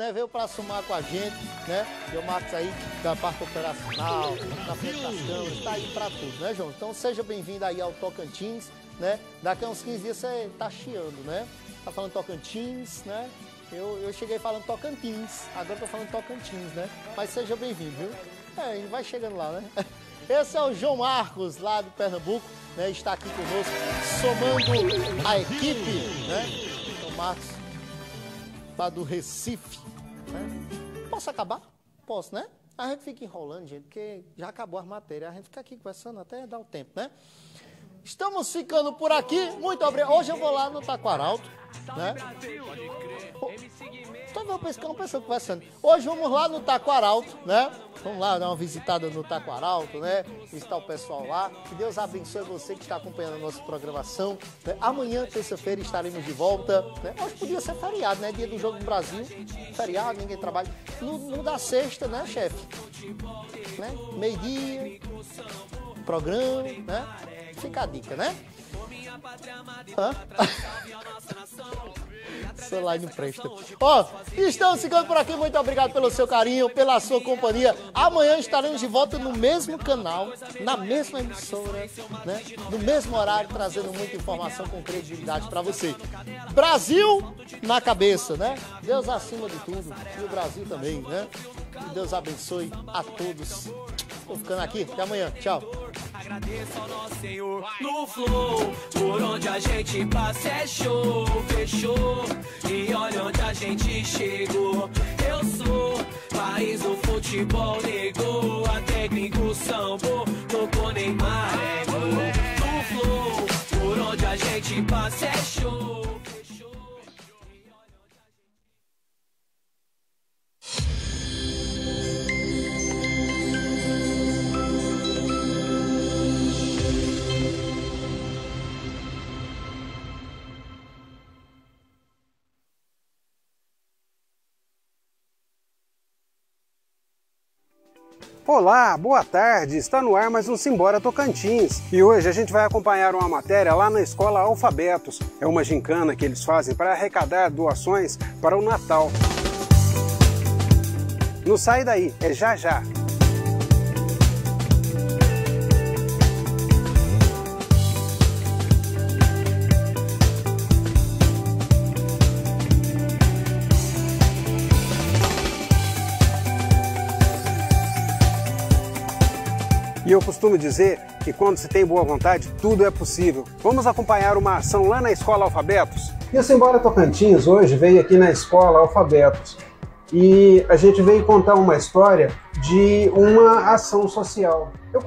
né, veio para somar com a gente, né? João Marcos aí da parte operacional, das câmeras, está aí para tudo, né, João? Então seja bem-vindo aí ao Tocantins, né? Daqui a uns 15 dias você tá chiando, né? Tá falando Tocantins, né? Eu, eu cheguei falando Tocantins, agora tô falando Tocantins, né? Mas seja bem-vindo, viu? É, ele vai chegando lá, né? Esse é o João Marcos, lá do Pernambuco, né? Está aqui conosco, somando a equipe, né? João Marcos, do Recife. Né? Posso acabar? Posso, né? A gente fica enrolando, gente, porque já acabou as matérias. A gente fica aqui conversando até dar o tempo, né? Estamos ficando por aqui. Muito obrigado. Hoje eu vou lá no Taquaralto, né? Estou vendo pescando, pensando, conversando. Hoje vamos lá no Taquaralto, né? Vamos lá dar uma visitada no Taquaralto, né? Visitar o pessoal lá. Que Deus abençoe você que está acompanhando a nossa programação. Né? Amanhã, terça-feira, estaremos de volta. Né? Hoje podia ser feriado, né? Dia do Jogo do Brasil. Feriado, ninguém trabalha. No, no da sexta, né, chefe? Né? Meio-dia, programa, né? Fica a dica, né? Hã? celular não presta. Ó, estamos ficando por aqui. Muito obrigado pelo seu carinho, pela sua companhia. Amanhã estaremos de volta no mesmo canal, na mesma emissora, né? No mesmo horário, trazendo muita informação com credibilidade para você. Brasil na cabeça, né? Deus acima de tudo. E o Brasil também, né? Que Deus abençoe a todos. Tô ficando aqui. Até amanhã. Tchau. Agradeço ao nosso Senhor no flow. Por onde a gente passa é show, fechou. E olha onde a gente chegou. Eu sou país do futebol, negou. A técnico sambo, Olá, boa tarde. Está no ar mais um Simbora Tocantins. E hoje a gente vai acompanhar uma matéria lá na escola Alfabetos. É uma gincana que eles fazem para arrecadar doações para o Natal. Não sai daí, é já já. E eu costumo dizer que quando se tem boa vontade, tudo é possível. Vamos acompanhar uma ação lá na Escola Alfabetos? E o Simbora Tocantins hoje veio aqui na Escola Alfabetos. E a gente veio contar uma história de uma ação social. Eu